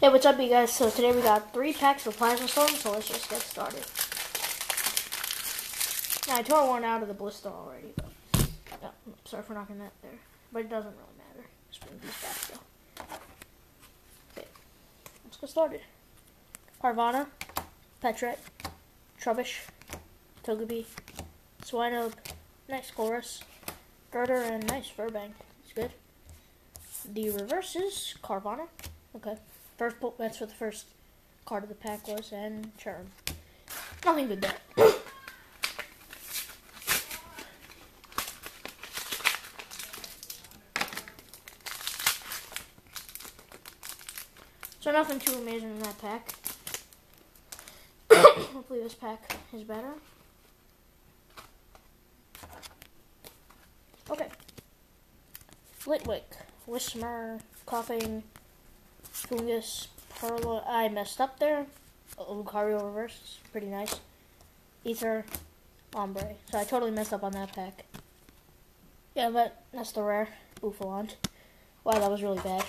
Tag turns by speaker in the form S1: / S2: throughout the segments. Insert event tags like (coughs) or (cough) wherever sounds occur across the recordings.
S1: Hey, what's up, you guys? So today we got three packs of Plasma Storm, so let's just get started. Now, I tore one out of the blister already, but yeah, oh, sorry for knocking that there. But it doesn't really matter. Just bring these back, though. Okay, let's get started. Carvanha, Patrat, Trubbish, Togepi, Swinub, nice Chorus, Girder, and nice Furbank. It's good. The reverse is Carvanha. Okay. First that's what the first card of the pack was, and Churn. Nothing good there. so nothing too amazing in that pack. (coughs) Hopefully this pack is better. Okay. Litwick, Whismur, Koffing, Foongus, Perla. I messed up there. Lucario reverse. Pretty nice. Ether, Ombre. So I totally messed up on that pack. Yeah, but that's the rare. Bouffalant. Wow, that was really bad.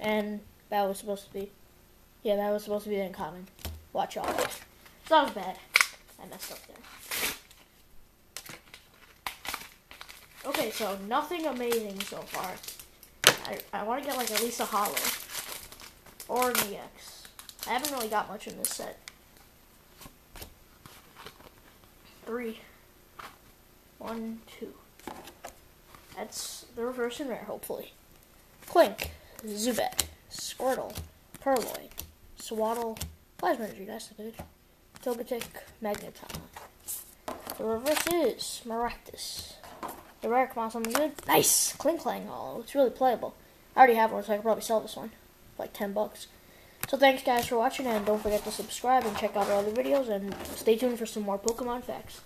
S1: And that was supposed to be. Yeah, that was supposed to be the uncommon. Watch out. So that was bad. I messed up there. Okay, so nothing amazing so far. I, I want to get like at least a holo. Or an EX. I haven't really got much in this set. Three. One, two. That's the reverse and rare, hopefully. Klink, Zubat, Squirtle, Purrloin, Sewaddle, Plasma Energy, that's the good. Togetic, Magneton. The reverse is Maractus. The rare come out something good. Nice! Klinklang Holo. Oh, it's really playable. I already have one, so I could probably sell this one. For like 10 bucks. So thanks guys for watching, and don't forget to subscribe and check out our other videos, and stay tuned for some more Pokemon facts.